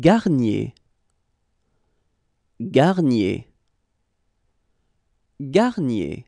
Garnier, Garnier, Garnier.